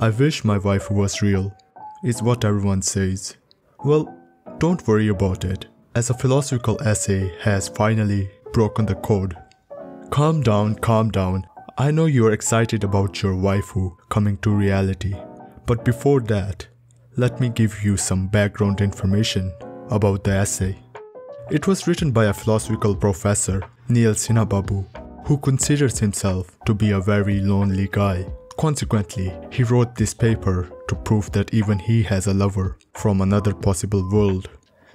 I wish my wife was real, is what everyone says. Well, don't worry about it, as a philosophical essay has finally broken the code. Calm down, calm down. I know you are excited about your waifu coming to reality. But before that, let me give you some background information about the essay. It was written by a philosophical professor, Neil Sinhababu, who considers himself to be a very lonely guy. Consequently, he wrote this paper to prove that even he has a lover from another possible world.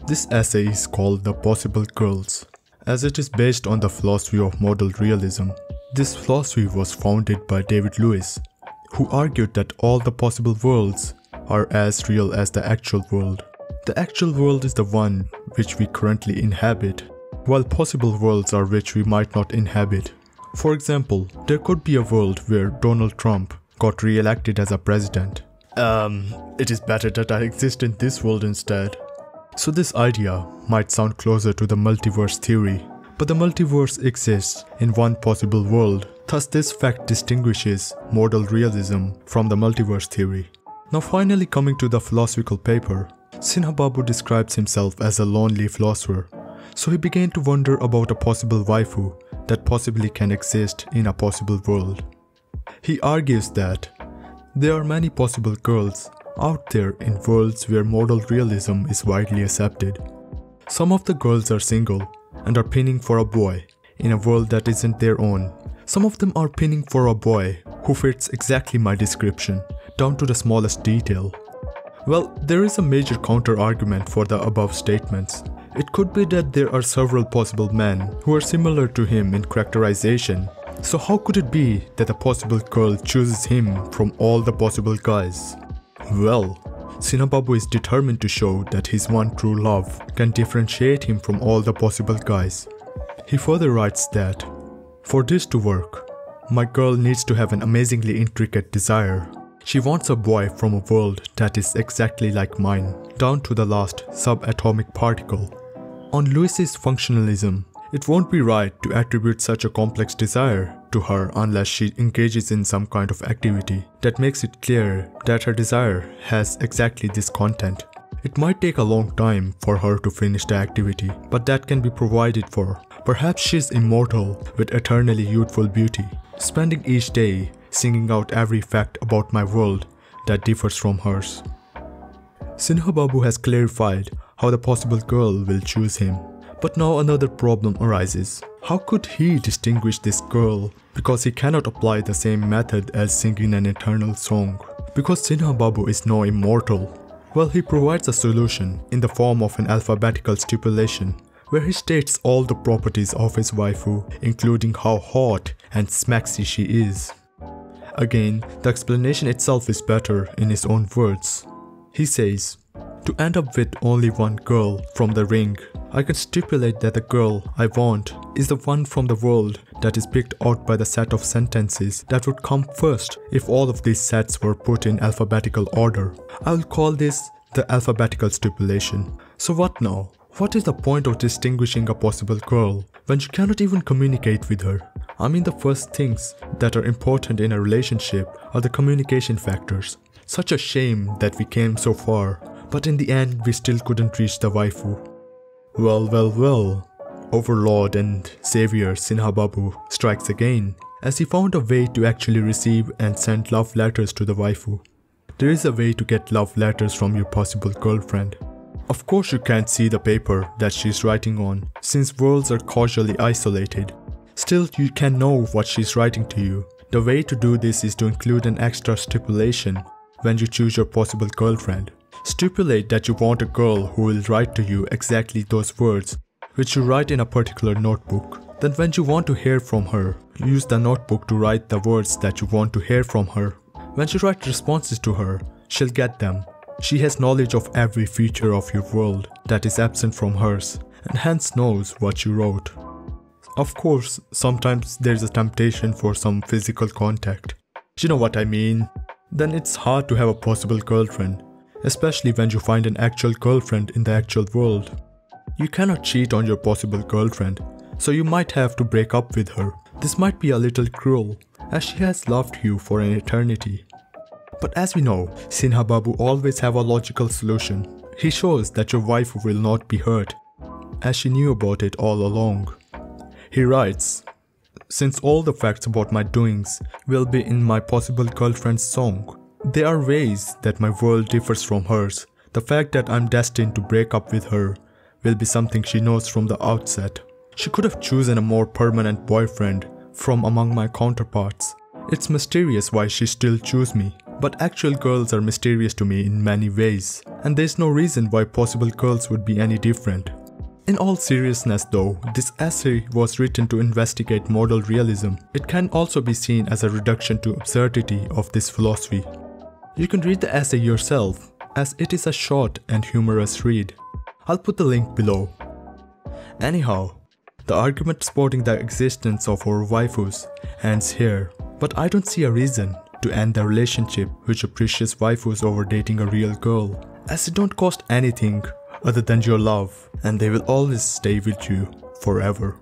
This essay is called The Possible Girls, as it is based on the philosophy of modal realism. This philosophy was founded by David Lewis, who argued that all the possible worlds are as real as the actual world. The actual world is the one which we currently inhabit, while possible worlds are which we might not inhabit. For example, there could be a world where Donald Trump got re-elected as a president. Um, it is better that I exist in this world instead. So this idea might sound closer to the multiverse theory, but the multiverse exists in one possible world. Thus this fact distinguishes modal realism from the multiverse theory. Now finally coming to the philosophical paper, Sinhababu describes himself as a lonely philosopher. So he began to wonder about a possible waifu that possibly can exist in a possible world. He argues that there are many possible girls out there in worlds where modal realism is widely accepted. Some of the girls are single and are pinning for a boy in a world that isn't their own. Some of them are pinning for a boy who fits exactly my description, down to the smallest detail. Well, there is a major counter argument for the above statements. It could be that there are several possible men who are similar to him in characterization. So how could it be that a possible girl chooses him from all the possible guys? Well, Sinhababu is determined to show that his one true love can differentiate him from all the possible guys. He further writes that, For this to work, my girl needs to have an amazingly intricate desire. She wants a boy from a world that is exactly like mine, down to the last subatomic particle. On Lewis's functionalism, it won't be right to attribute such a complex desire to her unless she engages in some kind of activity that makes it clear that her desire has exactly this content. It might take a long time for her to finish the activity, but that can be provided for. Perhaps she's immortal with eternally youthful beauty, spending each day singing out every fact about my world that differs from hers. Sinhababu has clarified how the possible girl will choose him. But now another problem arises. How could he distinguish this girl? Because he cannot apply the same method as singing an eternal song. Because Sinhababu is no immortal. Well, he provides a solution in the form of an alphabetical stipulation where he states all the properties of his waifu, including how hot and smaxy she is. Again, the explanation itself is better in his own words. He says, to end up with only one girl from the ring, I can stipulate that the girl I want is the one from the world that is picked out by the set of sentences that would come first if all of these sets were put in alphabetical order. I will call this the alphabetical stipulation. So what now? What is the point of distinguishing a possible girl when you cannot even communicate with her? I mean the first things that are important in a relationship are the communication factors. Such a shame that we came so far, but in the end we still couldn't reach the waifu. Well, well, well. Overlord and Savior Sinhababu strikes again, as he found a way to actually receive and send love letters to the waifu. There is a way to get love letters from your possible girlfriend. Of course you can't see the paper that she's writing on, since worlds are causally isolated. Still, you can know what she's writing to you. The way to do this is to include an extra stipulation when you choose your possible girlfriend. Stipulate that you want a girl who will write to you exactly those words, which you write in a particular notebook. Then when you want to hear from her, use the notebook to write the words that you want to hear from her. When you write responses to her, she'll get them. She has knowledge of every feature of your world that is absent from hers, and hence knows what you wrote. Of course, sometimes there's a temptation for some physical contact. You know what I mean? Then it's hard to have a possible girlfriend especially when you find an actual girlfriend in the actual world. You cannot cheat on your possible girlfriend, so you might have to break up with her. This might be a little cruel, as she has loved you for an eternity. But as we know, Sinhababu always have a logical solution. He shows that your wife will not be hurt, as she knew about it all along. He writes, Since all the facts about my doings will be in my possible girlfriend's song, there are ways that my world differs from hers. The fact that I'm destined to break up with her will be something she knows from the outset. She could have chosen a more permanent boyfriend from among my counterparts. It's mysterious why she still chose me, but actual girls are mysterious to me in many ways, and there's no reason why possible girls would be any different. In all seriousness though, this essay was written to investigate modal realism. It can also be seen as a reduction to absurdity of this philosophy. You can read the essay yourself, as it is a short and humorous read. I'll put the link below. Anyhow, the argument supporting the existence of our waifus ends here, but I don't see a reason to end the relationship your precious waifus over dating a real girl, as they don't cost anything other than your love, and they will always stay with you forever.